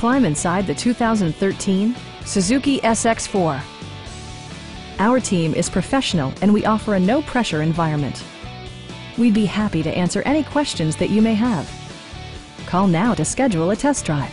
climb inside the 2013 Suzuki SX4. Our team is professional and we offer a no-pressure environment. We'd be happy to answer any questions that you may have. Call now to schedule a test drive.